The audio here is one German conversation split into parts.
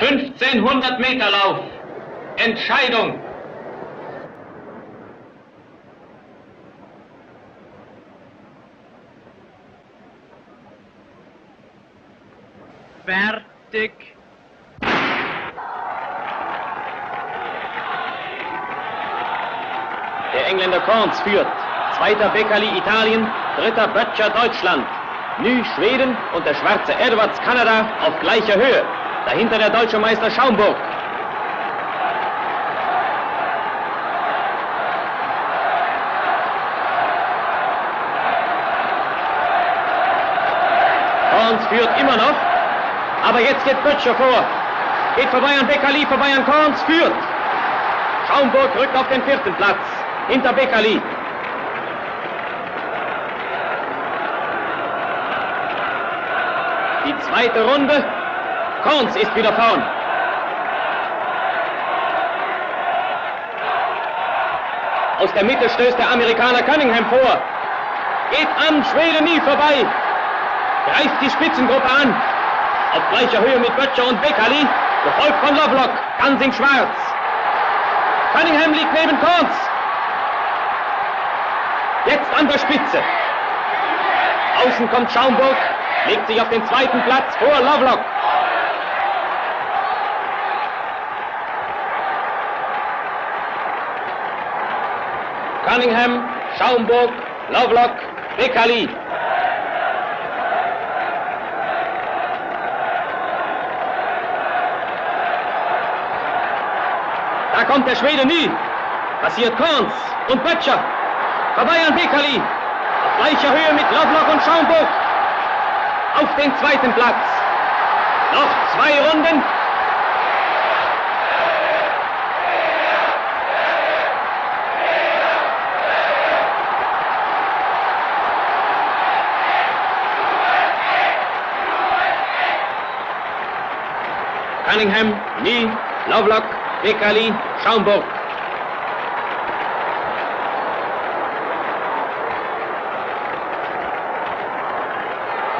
1500 Meter Lauf. Entscheidung. Fertig. Der Engländer Korns führt. Zweiter Beckerli Italien, dritter Böttcher Deutschland. Nü Schweden und der schwarze Edwards Kanada auf gleicher Höhe. Dahinter der deutsche Meister Schaumburg. Korns führt immer noch. Aber jetzt geht Böttcher vor. Geht vorbei an Beckerli, vorbei an Korns, führt. Schaumburg rückt auf den vierten Platz. Hinter Beckerli. Die zweite Runde. Korns ist wieder vorn. Aus der Mitte stößt der Amerikaner Cunningham vor. Geht an Schwede nie vorbei. Greift die Spitzengruppe an. Auf gleicher Höhe mit Böttcher und Beckerli. Gefolgt von Lovelock. Ganz in schwarz. Cunningham liegt neben Korns. Jetzt an der Spitze. Außen kommt Schaumburg, legt sich auf den zweiten Platz vor Lovelock. Cunningham, Schaumburg, Lovelock, Beckerli. Da kommt der Schwede nie. Passiert Korns und Böttcher. Vorbei an Beckerli. Auf gleicher Höhe mit Lovelock und Schaumburg. Auf den zweiten Platz. Noch zwei Runden. Cunningham, Nie, Lovelock, Beckerli, Schaumburg.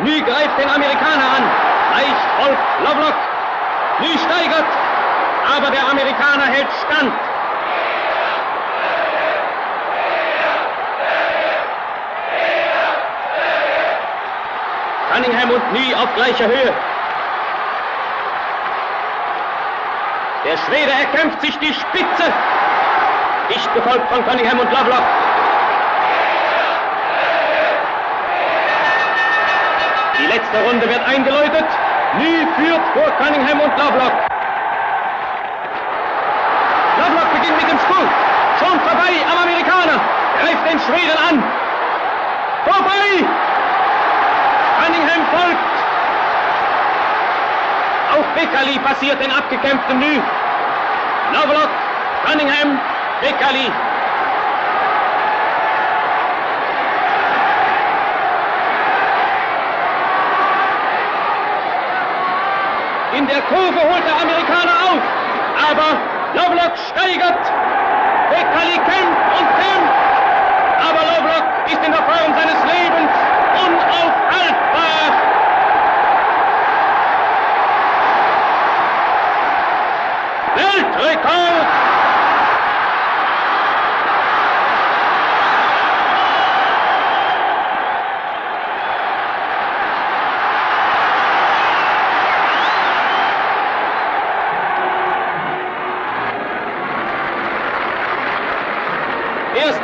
Nü greift den Amerikaner an. Leicht folgt Lovelock. Nü steigert. Aber der Amerikaner hält stand. Cunningham und Nü auf gleicher Höhe. Der Schwede erkämpft sich die Spitze. Dicht gefolgt von Cunningham und Lovelock. Die letzte Runde wird eingeläutet. Nü führt vor Cunningham und Lovelock. Lovelock beginnt mit dem Sprung. Schon vorbei am Amerikaner. Greift den Schweden an. Vorbei! Cunningham folgt. Auch Beckerli passiert den abgekämpften Nü. Lovelock, Cunningham, Beckerli. In der Kurve holt der Amerikaner auf. Aber Lovelock steigert. Beckerli kämpft und kämpft. Aber Lovelock ist in der Form seines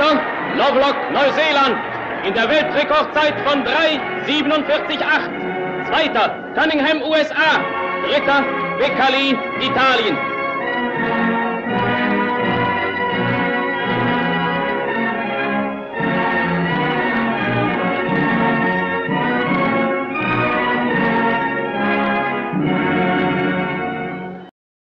Erster Lovelock, Neuseeland, in der Weltrekordzeit von 3,47,8. Zweiter Cunningham, USA. Dritter Beckerli, Italien.